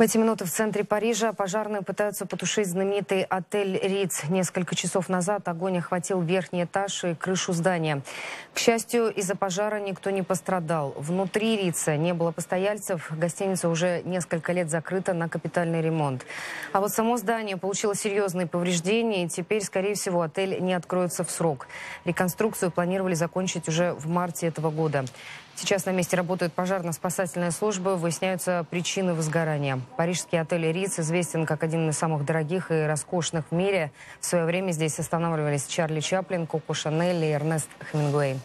В эти минуты в центре Парижа пожарные пытаются потушить знаменитый отель «Риц». Несколько часов назад огонь охватил верхний этаж и крышу здания. К счастью, из-за пожара никто не пострадал. Внутри «Рица» не было постояльцев. Гостиница уже несколько лет закрыта на капитальный ремонт. А вот само здание получило серьезные повреждения, и теперь, скорее всего, отель не откроется в срок. Реконструкцию планировали закончить уже в марте этого года. Сейчас на месте работают пожарно-спасательная служба, выясняются причины возгорания. Парижский отель «Риц» известен как один из самых дорогих и роскошных в мире. В свое время здесь останавливались Чарли Чаплин, Коко Шанель и Эрнест Хемингуэй.